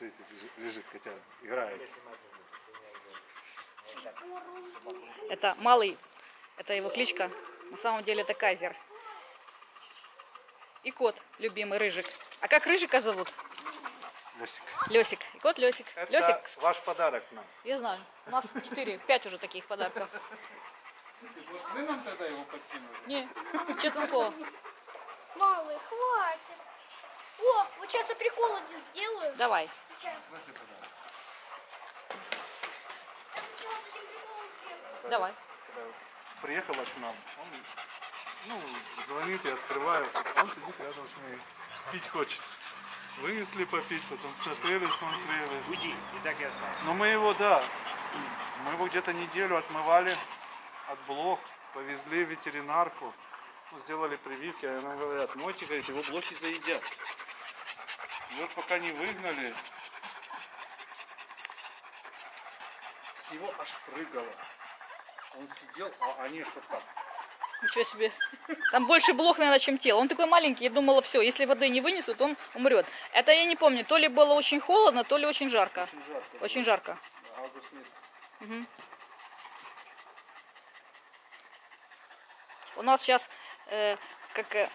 сидит, лежит- хотя играется. Это малый, это его кличка. На самом деле это Кайзер. И кот, любимый Рыжик. А как Рыжика зовут? Лесик. Лесик. И кот Лесик. Это Лесик. ваш подарок нам. Я знаю. У нас 4, 5 уже таких подарков. Вы нам тогда его подкинули? Не, честное слово. Малый, хватит. О, вот сейчас я прикол один сделаю. Давай. Сейчас. Я сначала с этим приколом сделаю. Давай. Когда приехала к нам, он ну, звонит, я открываю, он сидит рядом с ней. Пить хочет. Вынесли попить, потом смотрели, смотрели. Уйди, и так я знаю. Но мы его, да, мы его где-то неделю отмывали от блох, повезли в ветеринарку, ну, сделали прививки, а нам говорят, мойте, говорит, его блохи заедят. И вот пока не выгнали, с него аж прыгало. Он сидел, а они что так. Ничего себе. Там больше блох, наверное, чем тело. Он такой маленький, я думала, все, если воды не вынесут, он умрет. Это я не помню, то ли было очень холодно, то ли очень жарко. Очень жарко. Очень жарко. Август месяц. У нас сейчас, э, как э,